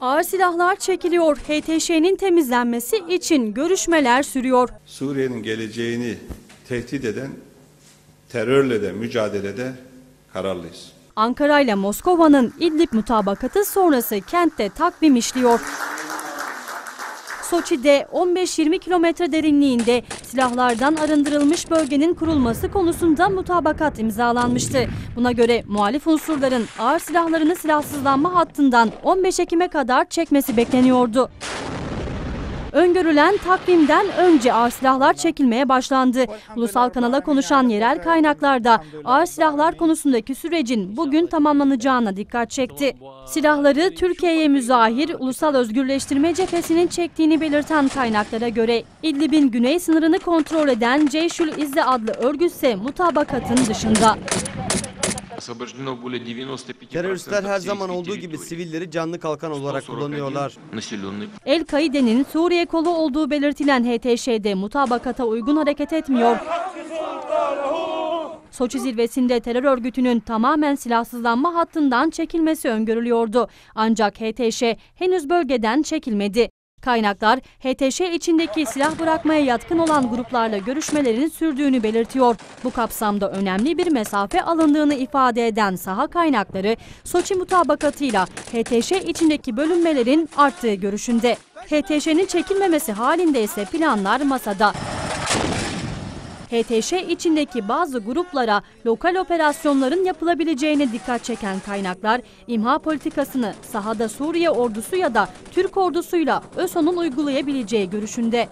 Ağır silahlar çekiliyor. HTŞ'nin temizlenmesi için görüşmeler sürüyor. Suriye'nin geleceğini tehdit eden terörle de mücadelede kararlıyız. Ankara ile Moskova'nın İdlib mutabakatı sonrası kentte takvim işliyor. Soçi'de 15-20 kilometre derinliğinde silahlardan arındırılmış bölgenin kurulması konusunda mutabakat imzalanmıştı. Buna göre muhalif unsurların ağır silahlarını silahsızlanma hattından 15 Ekim'e kadar çekmesi bekleniyordu. Öngörülen takvimden önce ağır silahlar çekilmeye başlandı. Ulusal kanala konuşan yerel kaynaklarda ağır silahlar konusundaki sürecin bugün tamamlanacağına dikkat çekti. Silahları Türkiye'ye müzahir Ulusal Özgürleştirme Cephesi'nin çektiğini belirten kaynaklara göre İdlib'in güney sınırını kontrol eden Ceyşül İzze adlı örgüt mutabakatın dışında. Teröristler her zaman olduğu gibi sivilleri canlı kalkan olarak kullanıyorlar. El-Kaide Suriye'nin Suriye kolu olduğu belirtilen HTŞ'de mutabakata uygun hareket etmiyor. Soçi zirvesinde terör örgütünün tamamen silahsızlanma hattından çekilmesi öngörülüyordu. Ancak HTŞ henüz bölgeden çekilmedi. Kaynaklar HTŞ içindeki silah bırakmaya yatkın olan gruplarla görüşmelerin sürdüğünü belirtiyor. Bu kapsamda önemli bir mesafe alındığını ifade eden saha kaynakları Soçi mutabakatıyla HTŞ içindeki bölünmelerin arttığı görüşünde. HTŞ'nin çekilmemesi halinde ise planlar masada. HTŞ içindeki bazı gruplara lokal operasyonların yapılabileceğine dikkat çeken kaynaklar, imha politikasını sahada Suriye ordusu ya da Türk ordusuyla ÖSO'nun uygulayabileceği görüşünde.